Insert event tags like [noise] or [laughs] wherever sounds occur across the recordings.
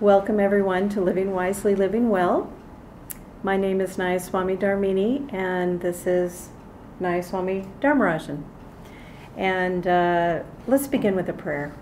Welcome everyone to Living Wisely, Living Well. My name is Nayaswami Dharmini, and this is Nayaswami Dharmarajan. And uh, let's begin with a prayer.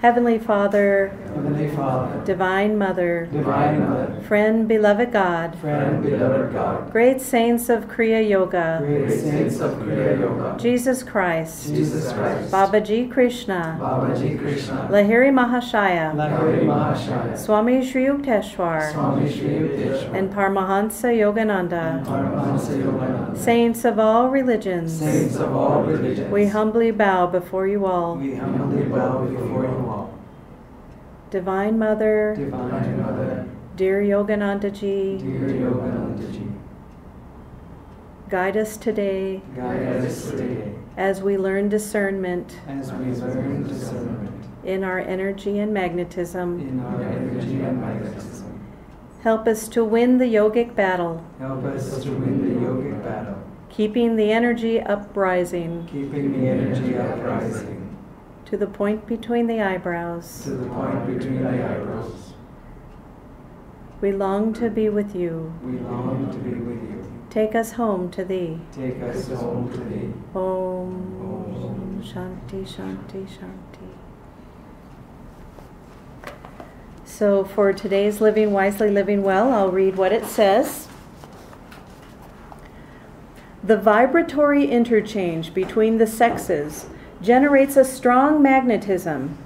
Heavenly Father, Heavenly Father, Divine Mother, Divine Mother, Friend, Beloved God, Friend, Beloved God, Great Saints of Kriya Yoga, Great Saints of Kriya Yoga, Jesus Christ, Jesus Christ, Babaji Krishna, Babaji Krishna, Lahiri Mahashaya, Lahiri Mahashaya, Swami Sri Yukteswar, Swami Shri Yukteswar, and Paramahansa Yogananda, Paramahansa Yogananda, Saints of all religions, Saints of all religions, we humbly bow before you all. we humbly bow before you all. Divine Mother, Divine Mother, dear Yogananda ji, dear Yogananda Ji, guide us today. Guide us today. As we learn discernment. As we learn discernment. In our energy and magnetism. in our energy and magnetism. Help us to win the yogic battle, Help us to win the yogic battle, keeping the energy uprising. Keeping the energy uprising to the point between the eyebrows. to the point between the eyebrows. We long to be with you. We long to be with you. Take us home to thee. Take us home to thee. Om Shanti Shanti Shanti. So for today's Living Wisely, Living Well, I'll read what it says. The vibratory interchange between the sexes generates a strong magnetism.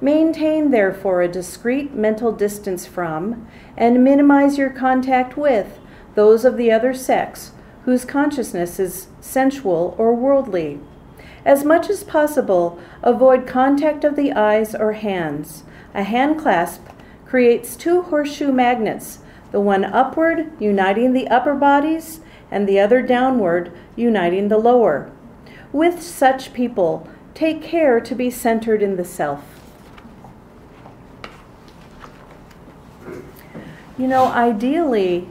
Maintain, therefore, a discreet mental distance from and minimize your contact with those of the other sex whose consciousness is sensual or worldly. As much as possible, avoid contact of the eyes or hands. A hand clasp creates two horseshoe magnets, the one upward uniting the upper bodies, and the other downward uniting the lower. With such people, take care to be centered in the self. You know, ideally,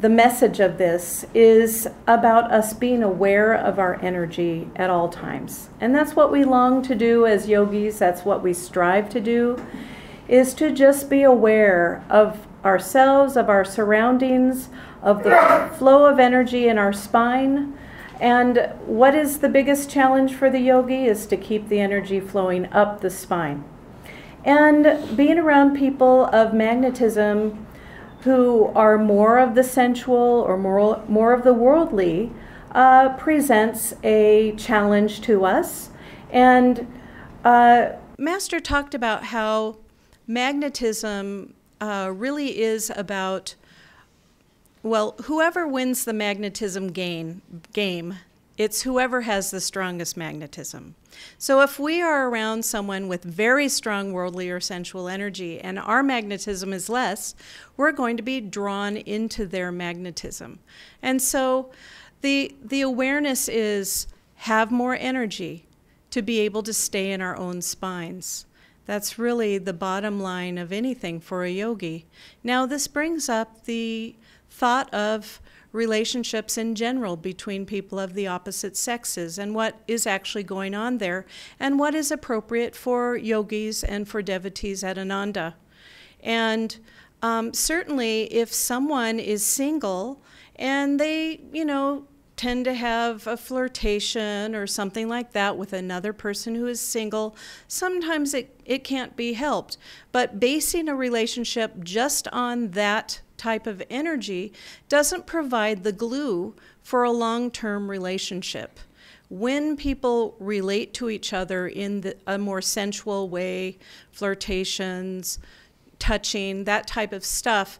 the message of this is about us being aware of our energy at all times. And that's what we long to do as yogis, that's what we strive to do, is to just be aware of ourselves, of our surroundings, of the flow of energy in our spine. And what is the biggest challenge for the yogi is to keep the energy flowing up the spine. And being around people of magnetism who are more of the sensual or more, more of the worldly uh, presents a challenge to us. And uh, Master talked about how magnetism uh, really is about, well, whoever wins the magnetism game, game, it's whoever has the strongest magnetism. So if we are around someone with very strong worldly or sensual energy and our magnetism is less, we're going to be drawn into their magnetism. And so the the awareness is have more energy to be able to stay in our own spines. That's really the bottom line of anything for a yogi. Now this brings up the thought of relationships in general between people of the opposite sexes and what is actually going on there and what is appropriate for yogis and for devotees at Ananda. And um, certainly, if someone is single and they, you know, tend to have a flirtation or something like that with another person who is single, sometimes it, it can't be helped. But basing a relationship just on that type of energy doesn't provide the glue for a long term relationship. When people relate to each other in the, a more sensual way, flirtations, touching, that type of stuff,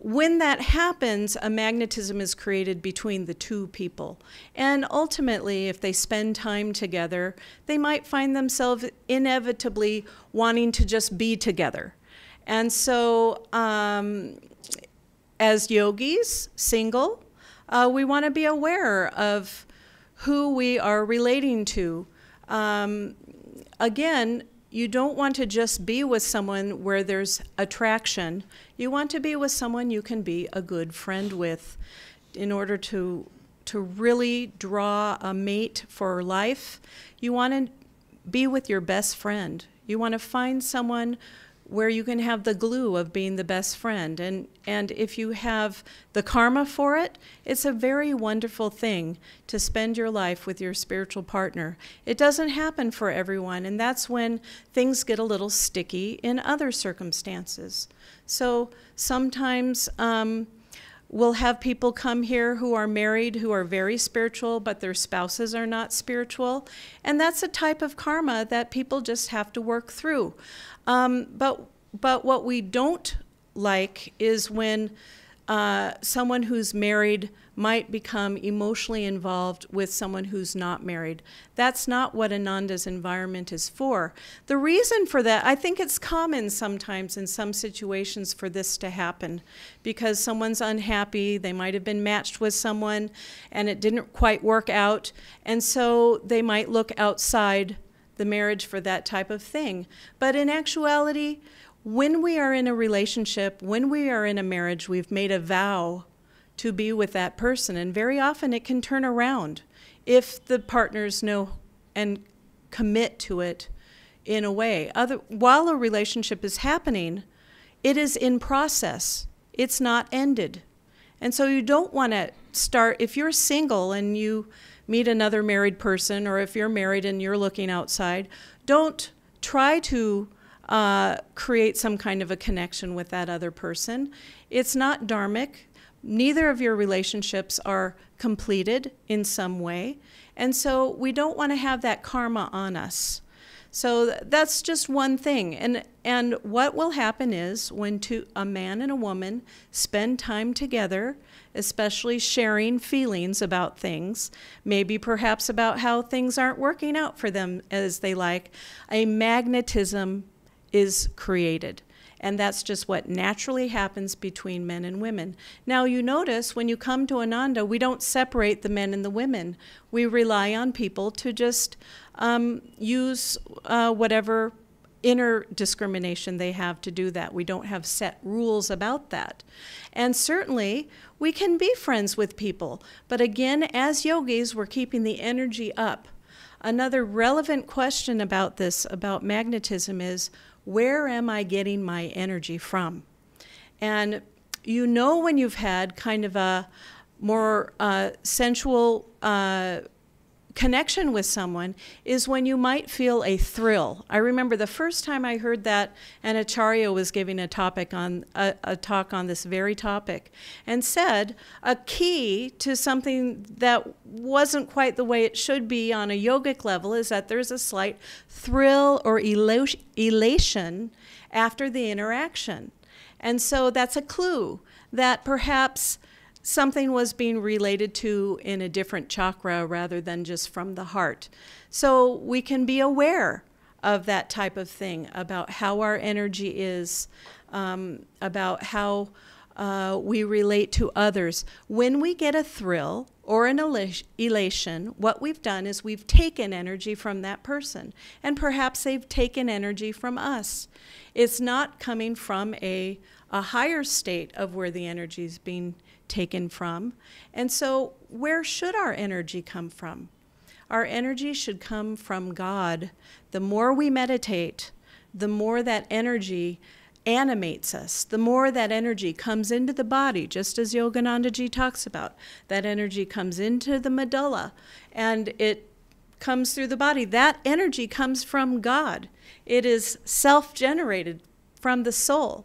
when that happens, a magnetism is created between the two people. And ultimately, if they spend time together, they might find themselves inevitably wanting to just be together. And so, um, as yogis, single, uh, we want to be aware of who we are relating to. Um, again, you don't want to just be with someone where there's attraction. You want to be with someone you can be a good friend with in order to to really draw a mate for life. You want to be with your best friend. You want to find someone where you can have the glue of being the best friend. And, and if you have the karma for it, it's a very wonderful thing to spend your life with your spiritual partner. It doesn't happen for everyone, and that's when things get a little sticky in other circumstances. So sometimes, um, We'll have people come here who are married, who are very spiritual, but their spouses are not spiritual. And that's a type of karma that people just have to work through. Um, but, but what we don't like is when uh, someone who's married might become emotionally involved with someone who's not married. That's not what Ananda's environment is for. The reason for that, I think it's common sometimes in some situations for this to happen because someone's unhappy, they might have been matched with someone and it didn't quite work out, and so they might look outside the marriage for that type of thing. But in actuality, when we are in a relationship, when we are in a marriage, we've made a vow to be with that person. And very often it can turn around if the partners know and commit to it in a way. Other, while a relationship is happening, it is in process, it's not ended. And so you don't want to start, if you're single and you meet another married person, or if you're married and you're looking outside, don't try to uh, create some kind of a connection with that other person. It's not dharmic. Neither of your relationships are completed in some way. And so we don't want to have that karma on us. So that's just one thing. And and what will happen is when two, a man and a woman spend time together, especially sharing feelings about things, maybe perhaps about how things aren't working out for them as they like, a magnetism is created. And that's just what naturally happens between men and women. Now, you notice when you come to Ananda, we don't separate the men and the women. We rely on people to just um, use uh, whatever inner discrimination they have to do that. We don't have set rules about that. And certainly, we can be friends with people. But again, as yogis, we're keeping the energy up. Another relevant question about this, about magnetism, is where am I getting my energy from? And you know when you've had kind of a more uh, sensual uh, connection with someone is when you might feel a thrill. I remember the first time I heard that, and Acharya was giving a topic on a, a, talk on this very topic, and said a key to something that wasn't quite the way it should be on a yogic level is that there's a slight thrill or elation after the interaction. And so that's a clue that perhaps something was being related to in a different chakra rather than just from the heart. So we can be aware of that type of thing about how our energy is, um, about how uh, we relate to others. When we get a thrill or an elation, what we've done is we've taken energy from that person, and perhaps they've taken energy from us. It's not coming from a, a higher state of where the energy is being taken from. And so, where should our energy come from? Our energy should come from God. The more we meditate, the more that energy animates us, the more that energy comes into the body, just as Yoganandaji talks about. That energy comes into the medulla and it comes through the body. That energy comes from God. It is self generated from the soul.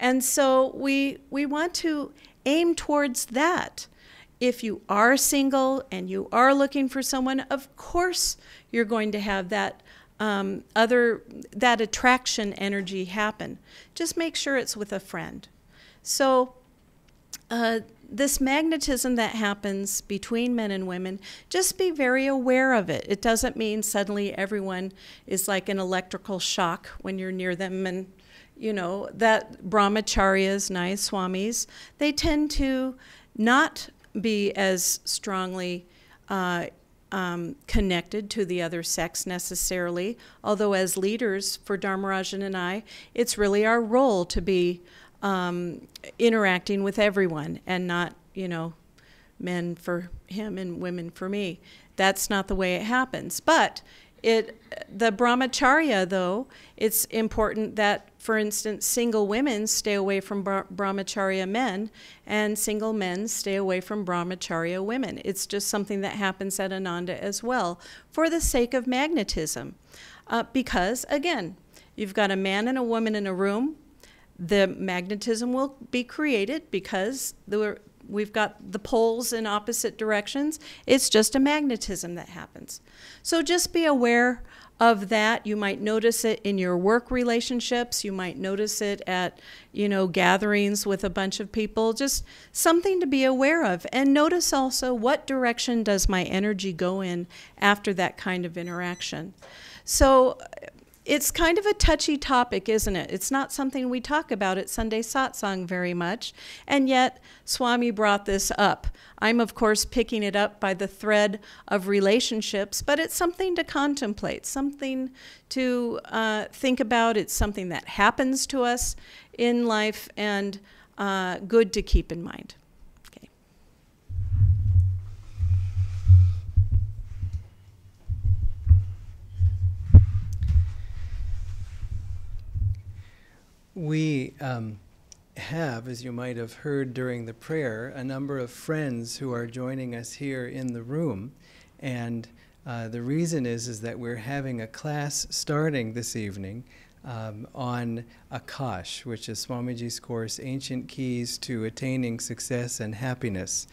And so we, we want to aim towards that. If you are single and you are looking for someone, of course you're going to have that um, other that attraction energy happen. Just make sure it's with a friend. So uh, this magnetism that happens between men and women, just be very aware of it. It doesn't mean suddenly everyone is like an electrical shock when you're near them and you know, that brahmacharyas, Nayaswamis, they tend to not be as strongly uh, um, connected to the other sex necessarily, although as leaders for Dharmarajan and I, it's really our role to be um, interacting with everyone and not, you know, men for him and women for me. That's not the way it happens. But it the brahmacharya though it's important that for instance single women stay away from bra- brahmacharya men and single men stay away from brahmacharya women it's just something that happens at ananda as well for the sake of magnetism uh, because again you've got a man and a woman in a room the magnetism will be created because the we've got the poles in opposite directions. It's just a magnetism that happens. So just be aware of that. You might notice it in your work relationships. You might notice it at, you know, gatherings with a bunch of people. Just something to be aware of. And notice also what direction does my energy go in after that kind of interaction. So it's kind of a touchy topic, isn't it? It's not something we talk about at Sunday Satsang very much, and yet Swami brought this up. I'm, of course, picking it up by the thread of relationships, but it's something to contemplate, something to uh, think about. It's something that happens to us in life and uh, good to keep in mind. We um, have, as you might have heard during the prayer, a number of friends who are joining us here in the room. And uh, the reason is, is that we're having a class starting this evening um, on Akash, which is Swamiji's course, Ancient Keys to Attaining Success and Happiness.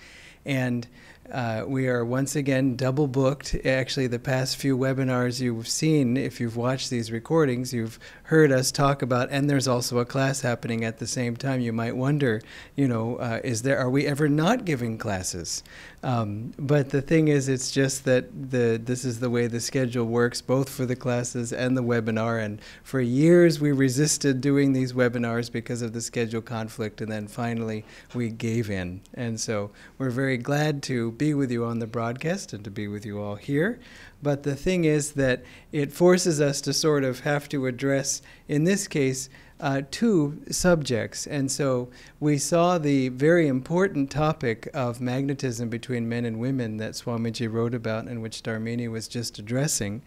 And uh, we are once again double booked. Actually, the past few webinars you've seen, if you've watched these recordings, you've heard us talk about, and there's also a class happening at the same time. You might wonder, you know, uh, is there are we ever not giving classes? Um, but the thing is, it's just that the this is the way the schedule works, both for the classes and the webinar. And for years, we resisted doing these webinars because of the schedule conflict, and then finally we gave in. And so we're very glad to be with you on the broadcast and to be with you all here. But the thing is that it forces us to sort of have to address, in this case, uh, two subjects. And so we saw the very important topic of magnetism between men and women that Swamiji wrote about and which Dharmini was just addressing.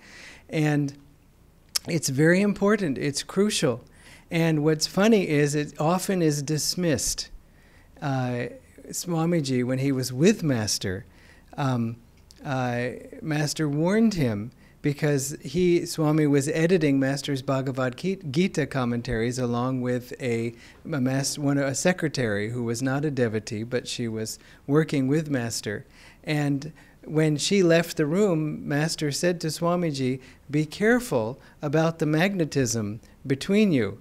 And it's very important, it's crucial. And what's funny is it often is dismissed. Uh, Swamiji, when he was with Master, um, uh, Master warned him because he, Swami, was editing Master's Bhagavad Gita commentaries along with a, a, master, one, a secretary who was not a devotee, but she was working with Master. And when she left the room, Master said to Swamiji, Be careful about the magnetism between you.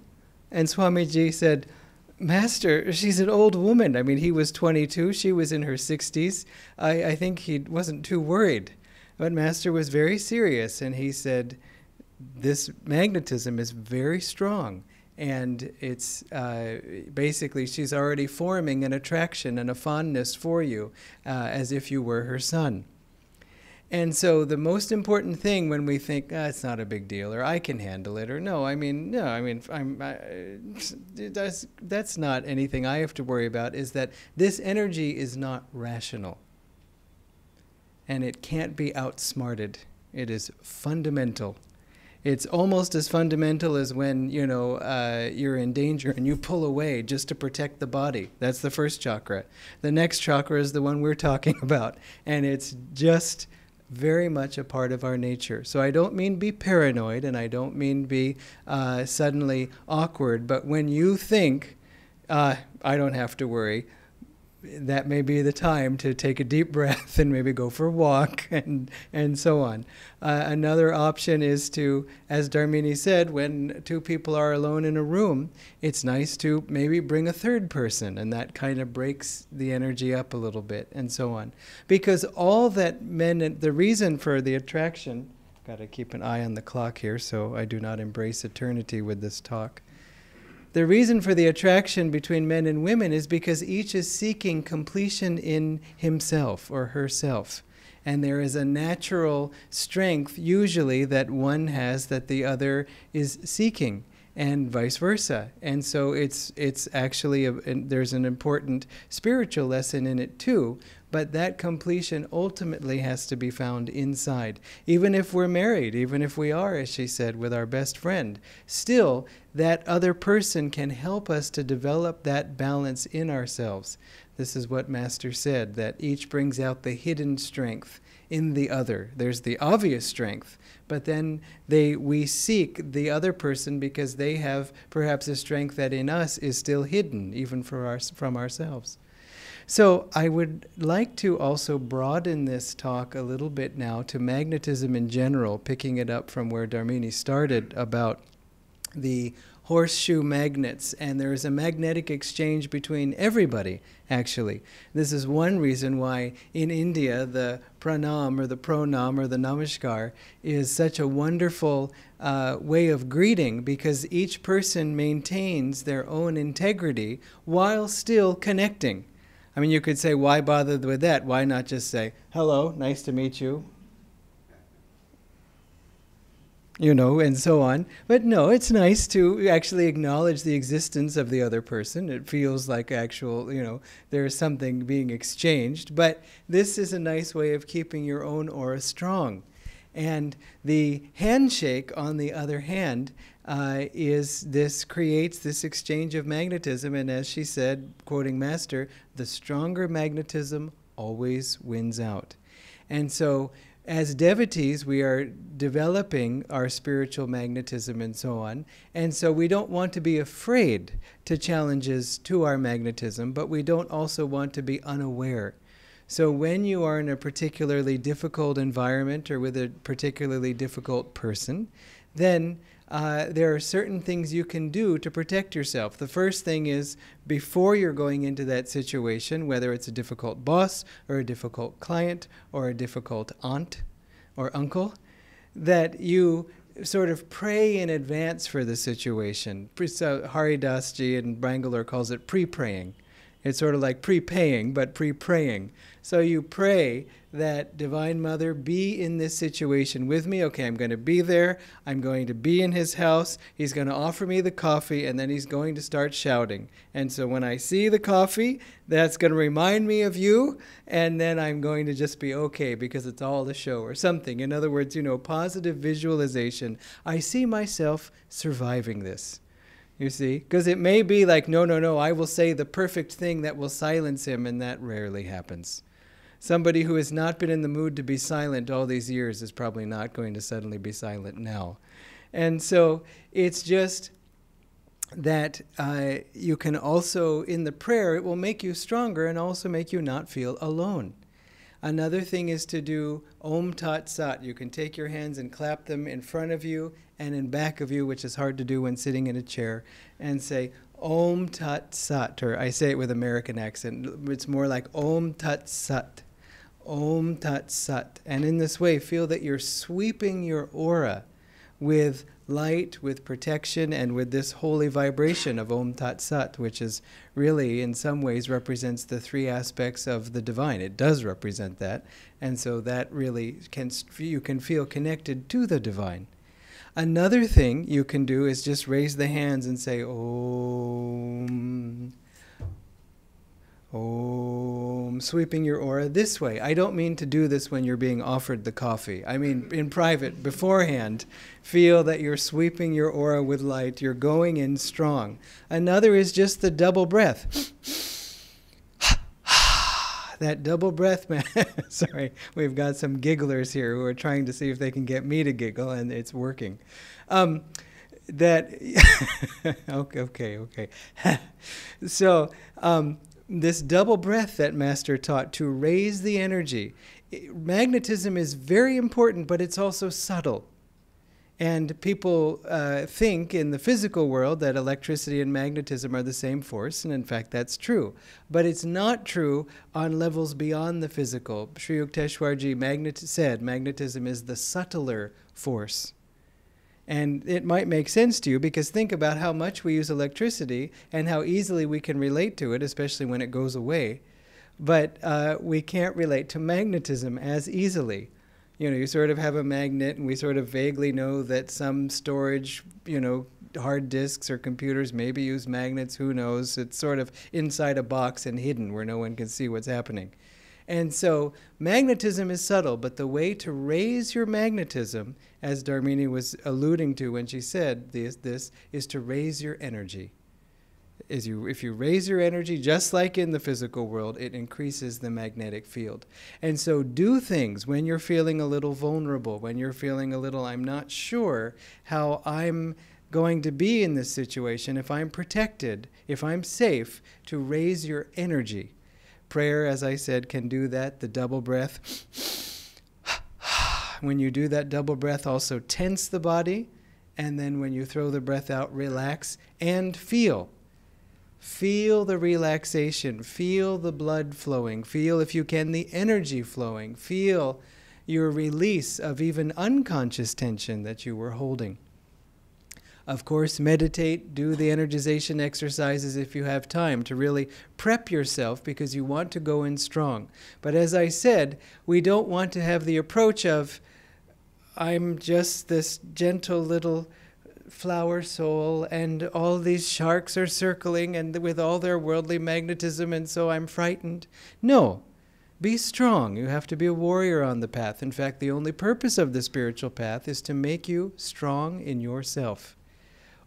And Swamiji said, Master, she's an old woman. I mean, he was 22, she was in her 60s. I, I think he wasn't too worried. But Master was very serious, and he said, This magnetism is very strong. And it's uh, basically, she's already forming an attraction and a fondness for you uh, as if you were her son. And so the most important thing when we think ah, it's not a big deal or I can handle it or no, I mean no, I mean I'm I, that's that's not anything I have to worry about is that this energy is not rational. And it can't be outsmarted. It is fundamental. It's almost as fundamental as when you know uh, you're in danger and you pull away just to protect the body. That's the first chakra. The next chakra is the one we're talking [laughs] about, and it's just very much a part of our nature. So I don't mean be paranoid and I don't mean be uh, suddenly awkward, but when you think, uh, I don't have to worry, that may be the time to take a deep breath and maybe go for a walk [laughs] and, and so on. Uh, another option is to, as Dharmini said, when two people are alone in a room, it's nice to maybe bring a third person, and that kind of breaks the energy up a little bit and so on. Because all that men, the reason for the attraction, got to keep an eye on the clock here so I do not embrace eternity with this talk. The reason for the attraction between men and women is because each is seeking completion in himself or herself. And there is a natural strength, usually, that one has that the other is seeking, and vice versa. And so it's, it's actually, a, there's an important spiritual lesson in it too. But that completion ultimately has to be found inside. Even if we're married, even if we are, as she said, with our best friend, still that other person can help us to develop that balance in ourselves. This is what Master said that each brings out the hidden strength in the other. There's the obvious strength, but then they we seek the other person because they have perhaps a strength that in us is still hidden even for our, from ourselves. So I would like to also broaden this talk a little bit now to magnetism in general, picking it up from where Dharmini started about the horseshoe magnets, and there is a magnetic exchange between everybody, actually. This is one reason why in India the pranam or the pronam or the namaskar is such a wonderful uh, way of greeting because each person maintains their own integrity while still connecting. I mean, you could say, why bother with that? Why not just say, hello, nice to meet you? You know, and so on. But no, it's nice to actually acknowledge the existence of the other person. It feels like actual, you know, there's something being exchanged. But this is a nice way of keeping your own aura strong. And the handshake, on the other hand, uh, is this creates this exchange of magnetism. And as she said, quoting Master, the stronger magnetism always wins out. And so, as devotees, we are developing our spiritual magnetism and so on. And so, we don't want to be afraid to challenges to our magnetism, but we don't also want to be unaware. So, when you are in a particularly difficult environment or with a particularly difficult person, then uh, there are certain things you can do to protect yourself. The first thing is before you're going into that situation, whether it's a difficult boss or a difficult client or a difficult aunt or uncle, that you sort of pray in advance for the situation. So Haridas Ji in Bangalore calls it pre praying. It's sort of like prepaying, but pre praying. So you pray that Divine Mother be in this situation with me. Okay, I'm going to be there. I'm going to be in his house. He's going to offer me the coffee, and then he's going to start shouting. And so when I see the coffee, that's going to remind me of you, and then I'm going to just be okay because it's all a show or something. In other words, you know, positive visualization. I see myself surviving this. You see? Because it may be like, no, no, no, I will say the perfect thing that will silence him, and that rarely happens. Somebody who has not been in the mood to be silent all these years is probably not going to suddenly be silent now. And so it's just that uh, you can also, in the prayer, it will make you stronger and also make you not feel alone. Another thing is to do Om Tat Sat. You can take your hands and clap them in front of you and in back of you, which is hard to do when sitting in a chair, and say Om Tat Sat, or I say it with American accent. It's more like Om Tat Sat. Om Tat Sat. And in this way, feel that you're sweeping your aura with light, with protection, and with this holy vibration of Om Tat Sat, which is really, in some ways, represents the three aspects of the divine. It does represent that. And so that really can, you can feel connected to the divine. Another thing you can do is just raise the hands and say, Om. Om, sweeping your aura this way. I don't mean to do this when you're being offered the coffee. I mean in private, beforehand. Feel that you're sweeping your aura with light. You're going in strong. Another is just the double breath. That double breath, man. [laughs] Sorry, we've got some gigglers here who are trying to see if they can get me to giggle, and it's working. Um, that [laughs] okay, okay, okay. [laughs] so um, this double breath that Master taught to raise the energy. Magnetism is very important, but it's also subtle. And people uh, think in the physical world that electricity and magnetism are the same force, and in fact, that's true. But it's not true on levels beyond the physical. Sri Yukteswarji magnet- said magnetism is the subtler force. And it might make sense to you because think about how much we use electricity and how easily we can relate to it, especially when it goes away. But uh, we can't relate to magnetism as easily. You know, you sort of have a magnet, and we sort of vaguely know that some storage, you know, hard disks or computers maybe use magnets, who knows? It's sort of inside a box and hidden where no one can see what's happening. And so magnetism is subtle, but the way to raise your magnetism, as Dharmini was alluding to when she said this, this is to raise your energy. Is you, if you raise your energy, just like in the physical world, it increases the magnetic field. And so do things when you're feeling a little vulnerable, when you're feeling a little, I'm not sure how I'm going to be in this situation, if I'm protected, if I'm safe, to raise your energy. Prayer, as I said, can do that, the double breath. [sighs] when you do that double breath, also tense the body, and then when you throw the breath out, relax and feel. Feel the relaxation, feel the blood flowing, feel, if you can, the energy flowing, feel your release of even unconscious tension that you were holding. Of course, meditate, do the energization exercises if you have time to really prep yourself because you want to go in strong. But as I said, we don't want to have the approach of, I'm just this gentle little flower soul, and all these sharks are circling and with all their worldly magnetism, and so I'm frightened. No, be strong. You have to be a warrior on the path. In fact, the only purpose of the spiritual path is to make you strong in yourself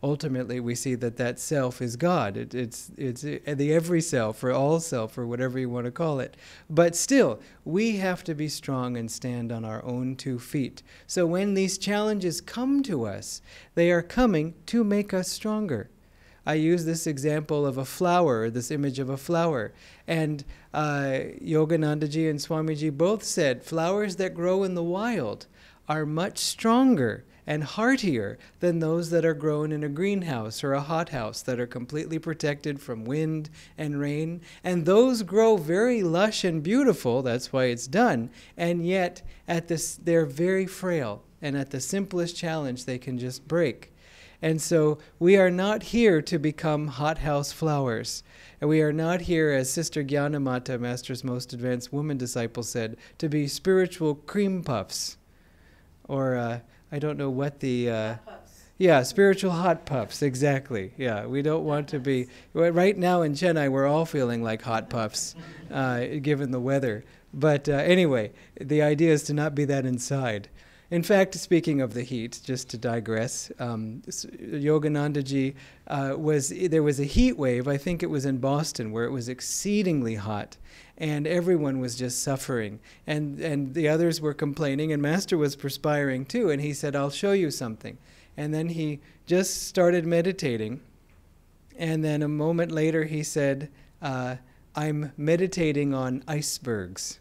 ultimately we see that that self is God. It, it's it's the every self or all self or whatever you want to call it. But still, we have to be strong and stand on our own two feet. So when these challenges come to us, they are coming to make us stronger. I use this example of a flower, this image of a flower. And uh, Yoganandaji and Swamiji both said flowers that grow in the wild are much stronger and heartier than those that are grown in a greenhouse or a hothouse that are completely protected from wind and rain. And those grow very lush and beautiful, that's why it's done, and yet at this they're very frail, and at the simplest challenge they can just break. And so we are not here to become hothouse flowers. And we are not here, as Sister Gyanamata, Master's most advanced woman disciple, said, to be spiritual cream puffs or uh, I don't know what the. Uh, yeah, spiritual hot puffs, exactly. Yeah, we don't want to be. Right now in Chennai, we're all feeling like hot puffs, [laughs] uh, given the weather. But uh, anyway, the idea is to not be that inside. In fact, speaking of the heat, just to digress, um, Yoganandaji uh, was there was a heat wave. I think it was in Boston where it was exceedingly hot, and everyone was just suffering, and and the others were complaining, and Master was perspiring too. And he said, "I'll show you something," and then he just started meditating, and then a moment later he said, uh, "I'm meditating on icebergs."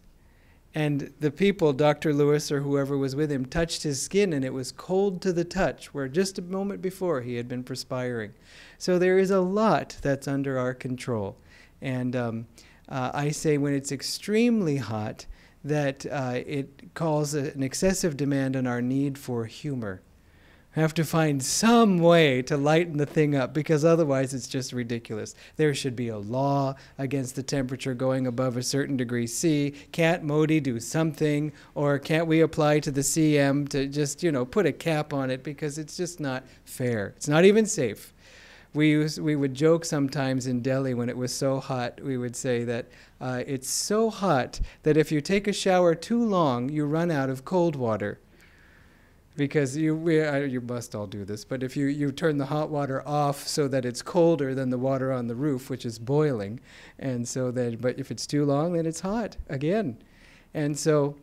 And the people, Dr. Lewis or whoever was with him, touched his skin and it was cold to the touch, where just a moment before he had been perspiring. So there is a lot that's under our control. And um, uh, I say when it's extremely hot, that uh, it calls an excessive demand on our need for humor have to find some way to lighten the thing up because otherwise it's just ridiculous. There should be a law against the temperature going above a certain degree C. Can't Modi do something? Or can't we apply to the CM to just, you know, put a cap on it because it's just not fair. It's not even safe. We, use, we would joke sometimes in Delhi when it was so hot, we would say that uh, it's so hot that if you take a shower too long, you run out of cold water because you we, uh, you must all do this but if you, you turn the hot water off so that it's colder than the water on the roof which is boiling and so then but if it's too long then it's hot again. And so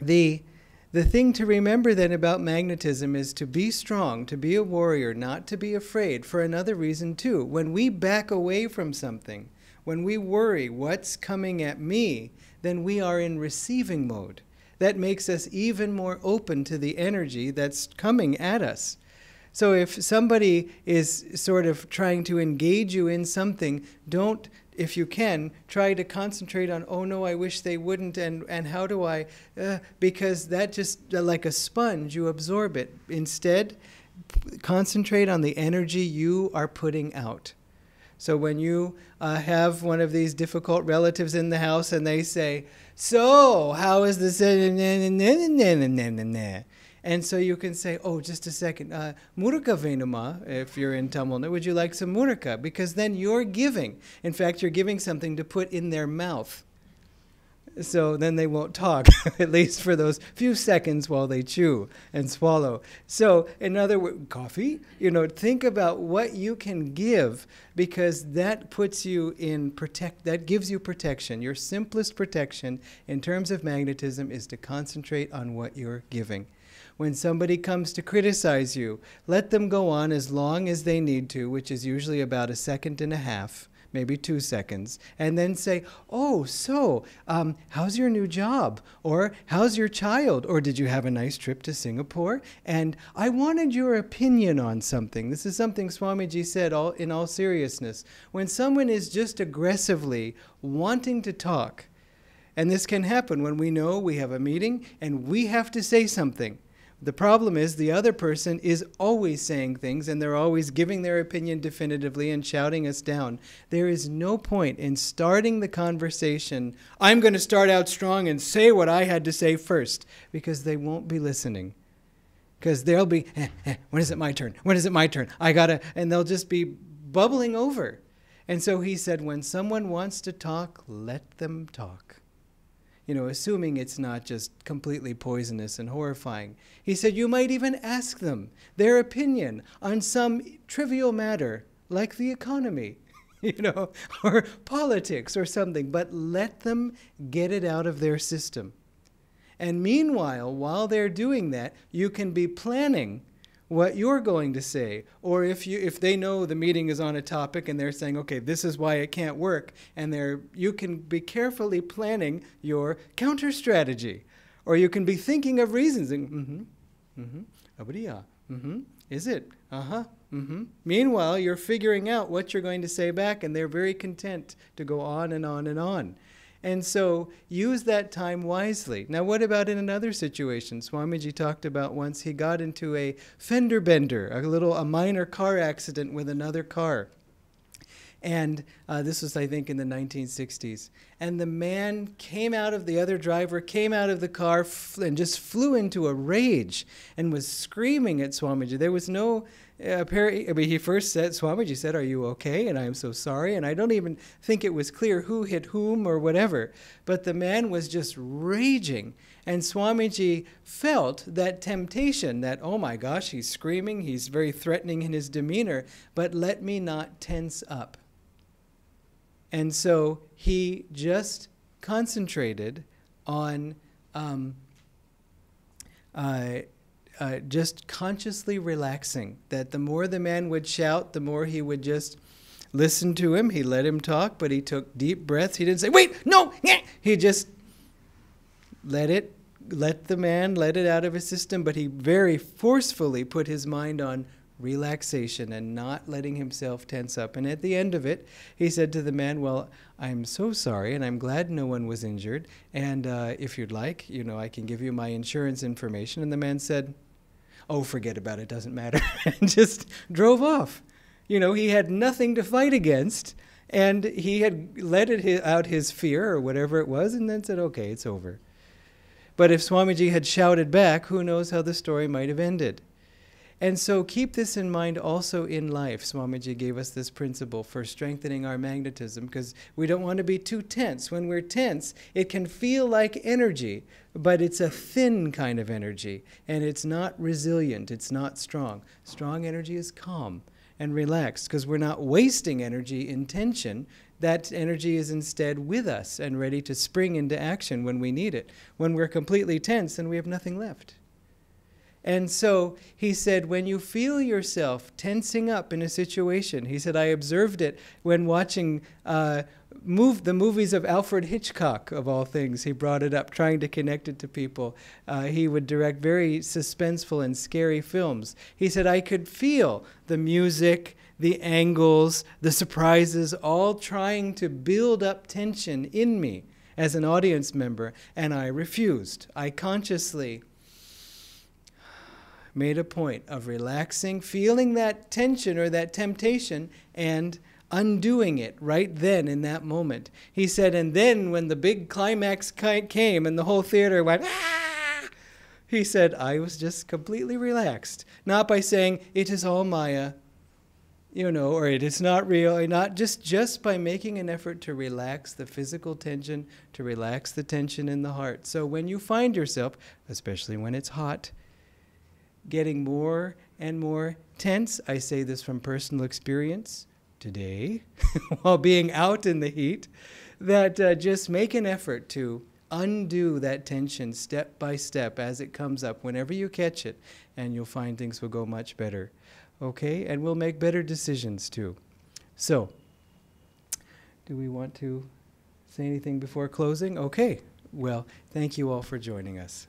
the the thing to remember then about magnetism is to be strong to be a warrior not to be afraid for another reason too. When we back away from something when we worry what's coming at me then we are in receiving mode that makes us even more open to the energy that's coming at us. So if somebody is sort of trying to engage you in something, don't, if you can, try to concentrate on, oh no, I wish they wouldn't, and, and how do I, uh, because that just, uh, like a sponge, you absorb it. Instead, concentrate on the energy you are putting out. So when you uh, have one of these difficult relatives in the house and they say, So, how is this? And so you can say, Oh, just a second, uh, Murukku Venuma, if you're in Tamil, would you like some Murukku? Because then you're giving. In fact, you're giving something to put in their mouth. So then they won't talk, [laughs] at least for those few seconds while they chew and swallow. So, in other words, coffee, you know, think about what you can give because that puts you in protect, that gives you protection. Your simplest protection in terms of magnetism is to concentrate on what you're giving. When somebody comes to criticize you, let them go on as long as they need to, which is usually about a second and a half maybe two seconds, and then say, Oh, so, um, how's your new job? Or how's your child? Or did you have a nice trip to Singapore? And I wanted your opinion on something. This is something Swamiji said all, in all seriousness. When someone is just aggressively wanting to talk, and this can happen when we know we have a meeting and we have to say something. The problem is the other person is always saying things and they're always giving their opinion definitively and shouting us down. There is no point in starting the conversation, I'm going to start out strong and say what I had to say first, because they won't be listening. Because they'll be, eh, eh, when is it my turn? When is it my turn? I gotta, and they'll just be bubbling over. And so he said, when someone wants to talk, let them talk you know, assuming it's not just completely poisonous and horrifying. He said you might even ask them their opinion on some trivial matter like the economy, [laughs] you know, [laughs] or politics or something, but let them get it out of their system. And meanwhile, while they're doing that, you can be planning what you're going to say or if you if they know the meeting is on a topic and they're saying okay this is why it can't work and they're you can be carefully planning your counter strategy or you can be thinking of reasons and mm-hmm mm-hmm mm-hmm is it? Uh-huh mm-hmm. Meanwhile you're figuring out what you're going to say back and they're very content to go on and on and on and so use that time wisely. Now, what about in another situation? Swamiji talked about once he got into a fender bender, a little, a minor car accident with another car. And uh, this was, I think, in the 1960s. And the man came out of the other driver, came out of the car and just flew into a rage and was screaming at Swamiji. There was no apparently, I mean, he first said, Swamiji said, Are you okay? And I am so sorry. And I don't even think it was clear who hit whom or whatever. But the man was just raging. And Swamiji felt that temptation that, oh my gosh, he's screaming, he's very threatening in his demeanor, but let me not tense up. And so he just concentrated on um, uh, uh, just consciously relaxing. That the more the man would shout, the more he would just listen to him. He let him talk, but he took deep breaths. He didn't say, wait, no, yeah. he just let it, let the man let it out of his system, but he very forcefully put his mind on relaxation and not letting himself tense up. And at the end of it, he said to the man, Well, I'm so sorry, and I'm glad no one was injured. And uh, if you'd like, you know, I can give you my insurance information. And the man said, oh, forget about it, doesn't matter, [laughs] and just drove off. You know, he had nothing to fight against, and he had let it out his fear or whatever it was, and then said, okay, it's over. But if Swamiji had shouted back, who knows how the story might have ended. And so keep this in mind also in life. Swamiji gave us this principle for strengthening our magnetism because we don't want to be too tense. When we're tense, it can feel like energy, but it's a thin kind of energy and it's not resilient, it's not strong. Strong energy is calm and relaxed because we're not wasting energy in tension. That energy is instead with us and ready to spring into action when we need it. When we're completely tense, then we have nothing left. And so he said, when you feel yourself tensing up in a situation, he said, I observed it when watching uh, move, the movies of Alfred Hitchcock, of all things. He brought it up, trying to connect it to people. Uh, he would direct very suspenseful and scary films. He said, I could feel the music, the angles, the surprises, all trying to build up tension in me as an audience member, and I refused. I consciously made a point of relaxing, feeling that tension or that temptation, and undoing it right then in that moment. He said, and then when the big climax came and the whole theater went, ah! he said, I was just completely relaxed. Not by saying, it is all Maya, you know, or it is not real, or not just just by making an effort to relax the physical tension, to relax the tension in the heart. So when you find yourself, especially when it's hot, getting more and more tense, I say this from personal experience today, [laughs] while being out in the heat, that uh, just make an effort to undo that tension step by step as it comes up whenever you catch it, and you'll find things will go much better. Okay? And we'll make better decisions too. So, do we want to say anything before closing? Okay. Well, thank you all for joining us.